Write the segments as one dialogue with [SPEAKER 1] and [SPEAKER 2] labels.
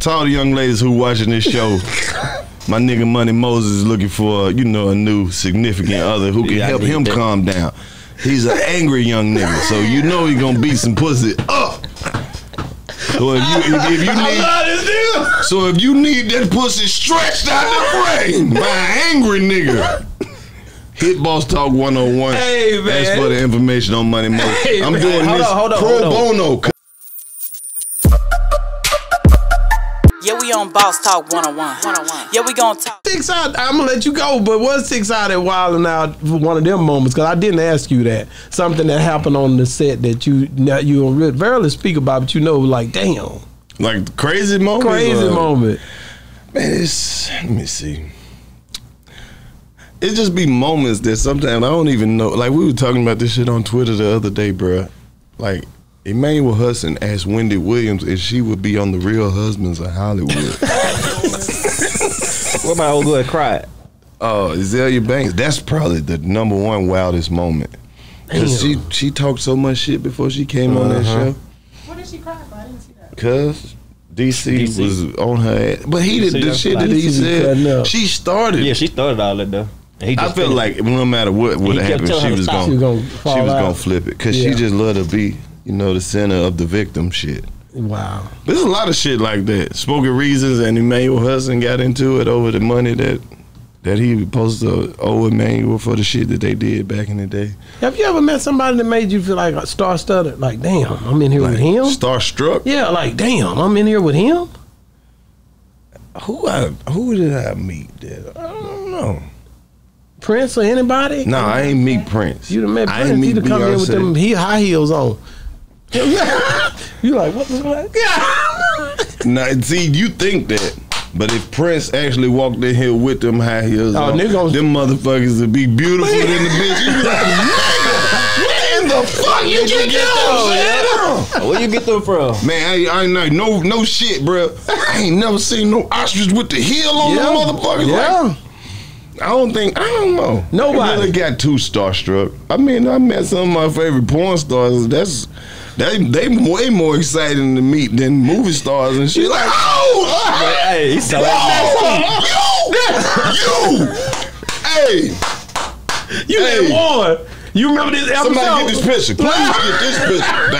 [SPEAKER 1] to all the young ladies who watching this show, my nigga Money Moses is looking for, you know, a new significant other who can
[SPEAKER 2] Yeah,
[SPEAKER 1] help him
[SPEAKER 2] that.
[SPEAKER 1] calm down. He's an angry young nigga, so you know he gonna beat some pussy up. So if you if, if you need so if you need that pussy stretched out the frame by an angry nigga, hit Boss Talk 101.
[SPEAKER 3] Hey, man.
[SPEAKER 1] That's for the information on Money Moses.
[SPEAKER 3] Hey,
[SPEAKER 1] I'm
[SPEAKER 3] man.
[SPEAKER 1] doing
[SPEAKER 2] Hold
[SPEAKER 1] this
[SPEAKER 2] on, hold on,
[SPEAKER 1] pro
[SPEAKER 2] hold on.
[SPEAKER 1] bono.
[SPEAKER 4] We on Boss Talk 101. 101. Yeah, we gonna talk.
[SPEAKER 3] Six out. I'm gonna let you go, but what's six out at Wild Out for one of them moments? Because I didn't ask you that. Something that happened on the set that you that you don't rarely speak about, but you know, like damn,
[SPEAKER 1] Like crazy moment.
[SPEAKER 3] crazy moment.
[SPEAKER 1] Man, it's let me see. It just be moments that sometimes I don't even know. Like we were talking about this shit on Twitter the other day, bruh. Like Emmanuel Hudson asked Wendy Williams if she would be on the Real Husbands of Hollywood.
[SPEAKER 2] What my old girl cried?
[SPEAKER 1] Oh, Azealia Banks. That's probably the number one wildest moment. Cause she she talked so much shit before she came on that uh-huh. show.
[SPEAKER 5] What did she cry for? I didn't see that.
[SPEAKER 1] Cause DC,
[SPEAKER 2] DC.
[SPEAKER 1] was on her ass. But he did
[SPEAKER 2] DC
[SPEAKER 1] the
[SPEAKER 2] was
[SPEAKER 1] shit
[SPEAKER 2] fly.
[SPEAKER 1] that he
[SPEAKER 3] DC
[SPEAKER 1] said. She started.
[SPEAKER 2] Yeah, she started all that though. He
[SPEAKER 1] I
[SPEAKER 2] just
[SPEAKER 1] feel
[SPEAKER 2] finished.
[SPEAKER 1] like no matter what would
[SPEAKER 2] He
[SPEAKER 1] have happened, she was gonna,
[SPEAKER 3] She was gonna
[SPEAKER 1] she was gonna flip it because
[SPEAKER 3] Yeah.
[SPEAKER 1] she just loved to be, you know, the center of the victim shit.
[SPEAKER 3] Wow.
[SPEAKER 1] There's a lot of shit like that. Spoken Reasons and Emmanuel Hudson got into it over the money that that he was supposed to owe Emmanuel for the shit that they did back in the day.
[SPEAKER 3] Have you ever met somebody that made you feel like a star studded? Like, damn, I'm in here
[SPEAKER 1] Like
[SPEAKER 3] with him.
[SPEAKER 1] starstruck.
[SPEAKER 3] yeah, like, damn, I'm in here with him.
[SPEAKER 1] Who I who did I meet? That I don't know.
[SPEAKER 3] Prince or anybody?
[SPEAKER 1] No, I ain't meet Prince.
[SPEAKER 3] You done met
[SPEAKER 1] I
[SPEAKER 3] Prince.
[SPEAKER 1] ain't
[SPEAKER 3] He
[SPEAKER 1] meet
[SPEAKER 3] done come in with them he high heels on. you like what the fuck?
[SPEAKER 1] Now, see, you think that, but if Prince actually walked in here with them high heels,
[SPEAKER 3] Oh,
[SPEAKER 1] on,
[SPEAKER 3] nigga gonna-
[SPEAKER 1] them motherfuckers would be beautiful in the bitch. You be like, nigga, where in the fuck you get them those?
[SPEAKER 2] Where you get them from?
[SPEAKER 1] Man, I, I ain't like no no shit, bro. I ain't never seen no ostrich with the heel on
[SPEAKER 3] Yeah.
[SPEAKER 1] the motherfucker.
[SPEAKER 3] Yeah.
[SPEAKER 1] Like, I don't think I don't know.
[SPEAKER 3] Nobody.
[SPEAKER 1] I really got too starstruck. I mean, I met some of my favorite porn stars. That's they they way more exciting to meet than movie stars and shit. Like, oh,
[SPEAKER 2] Hey, he sound
[SPEAKER 1] Whoa, you, you, hey,
[SPEAKER 3] You
[SPEAKER 1] Hey.
[SPEAKER 3] that one. You remember this episode?
[SPEAKER 1] somebody get this picture. Please get this picture.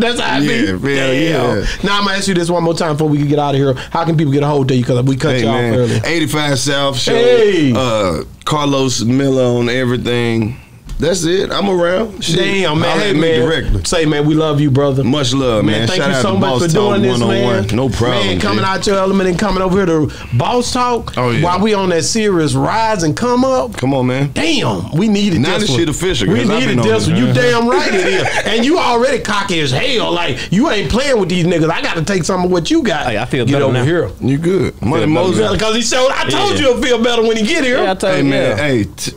[SPEAKER 3] That's how I
[SPEAKER 1] Yeah,
[SPEAKER 3] be.
[SPEAKER 1] yeah,
[SPEAKER 3] Damn.
[SPEAKER 1] yeah.
[SPEAKER 3] Now I'm gonna ask you this one more time before we can get out of here. How can people get a hold of you? Because we cut
[SPEAKER 1] Hey
[SPEAKER 3] you off
[SPEAKER 1] man,
[SPEAKER 3] early.
[SPEAKER 1] 85 South show.
[SPEAKER 3] Hey.
[SPEAKER 1] Uh, Karlous Miller on everything. That's it. I'm around. Shit.
[SPEAKER 3] Damn man,
[SPEAKER 1] Holla
[SPEAKER 3] hey man.
[SPEAKER 1] directly.
[SPEAKER 3] Say man, we love you, brother.
[SPEAKER 1] Much love, man.
[SPEAKER 3] thank
[SPEAKER 1] Shout
[SPEAKER 3] you
[SPEAKER 1] out
[SPEAKER 3] so
[SPEAKER 1] to
[SPEAKER 3] much for doing this,
[SPEAKER 1] 101.
[SPEAKER 3] man.
[SPEAKER 1] Oh no problem,
[SPEAKER 3] Man, coming
[SPEAKER 1] G.
[SPEAKER 3] out your element and coming over here to Boss Talk.
[SPEAKER 1] Oh, yeah.
[SPEAKER 3] While we on that serious rise and come up.
[SPEAKER 1] Come on, man.
[SPEAKER 3] Damn, we needed
[SPEAKER 1] Now
[SPEAKER 3] this
[SPEAKER 1] this shit official,
[SPEAKER 3] We
[SPEAKER 1] I've
[SPEAKER 3] needed this
[SPEAKER 1] it,
[SPEAKER 3] one. You damn right it is. And you already cocky as hell. Like you ain't playing with these niggas. I got to take some of what you got.
[SPEAKER 2] Hey, I feel
[SPEAKER 3] Get
[SPEAKER 2] better
[SPEAKER 3] over
[SPEAKER 2] now.
[SPEAKER 3] here.
[SPEAKER 1] You good. Money
[SPEAKER 2] better
[SPEAKER 1] Moses.
[SPEAKER 3] Because he showed. I told
[SPEAKER 2] Yeah.
[SPEAKER 3] you it'll feel better when he get here.
[SPEAKER 2] Yeah, I told
[SPEAKER 1] Hey
[SPEAKER 2] you.
[SPEAKER 1] man, hey, t-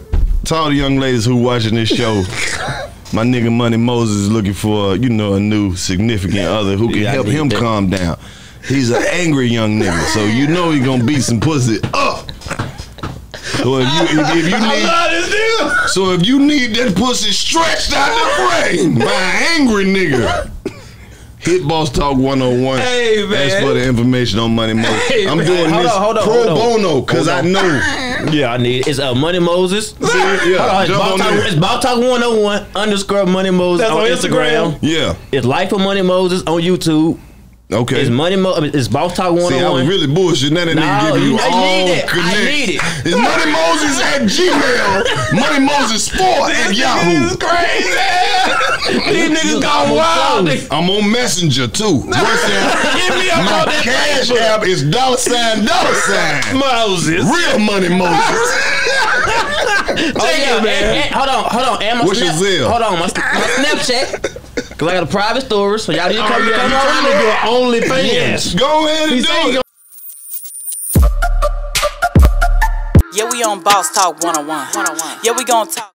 [SPEAKER 1] to all the young ladies who watching this show, my nigga Money Moses is looking for, you know, a new significant other who can
[SPEAKER 2] Yeah,
[SPEAKER 1] help him
[SPEAKER 2] that.
[SPEAKER 1] calm down. He's an angry young nigga, so you know he gonna beat some pussy up. So if you if, if you need so if you need that pussy stretched out the brain by an angry nigga, hit Boss Talk 101.
[SPEAKER 3] Hey, man.
[SPEAKER 1] That's for the information on Money Moses.
[SPEAKER 3] Hey,
[SPEAKER 1] I'm doing
[SPEAKER 2] Hold
[SPEAKER 1] this
[SPEAKER 2] on, hold on,
[SPEAKER 1] pro
[SPEAKER 2] hold on.
[SPEAKER 1] bono because I know.
[SPEAKER 2] Yeah, I need it. It's uh, Money Moses.
[SPEAKER 1] yeah,
[SPEAKER 2] it's Ball, Talk, it's Ball Talk 101 underscore Money Moses
[SPEAKER 3] That's
[SPEAKER 2] on,
[SPEAKER 3] on
[SPEAKER 2] Instagram.
[SPEAKER 3] Instagram.
[SPEAKER 1] Yeah.
[SPEAKER 2] It's Life of Money Moses on YouTube.
[SPEAKER 1] Okay.
[SPEAKER 2] It's Money Mo. I It's Boss Talk 101.
[SPEAKER 1] See, I was really bullshit. That
[SPEAKER 2] No,
[SPEAKER 1] nigga giving you
[SPEAKER 2] you- I
[SPEAKER 1] all
[SPEAKER 2] need it. I
[SPEAKER 1] connect.
[SPEAKER 2] need it.
[SPEAKER 1] It's Money Moses at Gmail. Money Moses Sport at Yahoo.
[SPEAKER 3] This is crazy. These niggas gone wild.
[SPEAKER 1] I'm on Messenger too. What's that?
[SPEAKER 3] Give me up
[SPEAKER 1] My cash app is dollar sign dollar sign.
[SPEAKER 3] Moses.
[SPEAKER 1] Real Money Moses.
[SPEAKER 2] Oh, yeah,
[SPEAKER 3] it, man.
[SPEAKER 2] and- and- hold on, hold on. And my
[SPEAKER 1] What's your
[SPEAKER 2] snap,
[SPEAKER 1] Zelle?
[SPEAKER 2] Hold on, my, my Snapchat. Cause I got a private store, so y'all need to
[SPEAKER 3] Oh,
[SPEAKER 2] come,
[SPEAKER 3] yeah,
[SPEAKER 2] come
[SPEAKER 3] you
[SPEAKER 2] on
[SPEAKER 3] trying to do an OnlyFans.
[SPEAKER 2] Yes.
[SPEAKER 1] Go ahead and
[SPEAKER 3] He
[SPEAKER 1] do it.
[SPEAKER 4] Yeah, we on Boss Talk 101. 101. Yeah, we gonna talk.